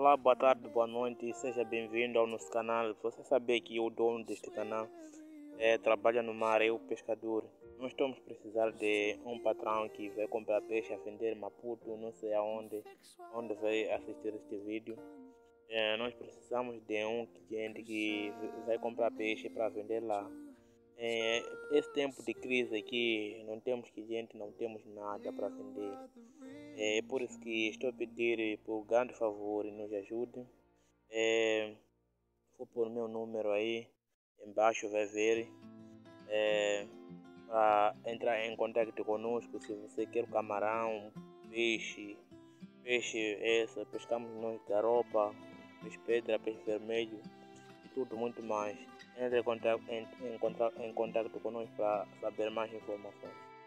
Olá, boa tarde, boa noite, seja bem-vindo ao nosso canal. Você sabia que o dono deste canal é, trabalha no mar, é o pescador. Nós estamos precisar de um patrão que vai comprar peixe a vender Maputo, não sei aonde, onde vai assistir este vídeo. É, nós precisamos de um cliente que vai comprar peixe para vender lá. É, esse tempo de crise aqui, não temos cliente, não temos nada para vender. É por isso que estou a pedir por grande favor nos ajude. É, vou pôr meu número aí, embaixo vai ver. É, para entrar em contato conosco se você quer camarão, peixe, peixe essa, pescamos nós garopa, peixe pedra, peixe vermelho tudo muito mais. Entre em contato, em, em, em contato conosco para saber mais informações.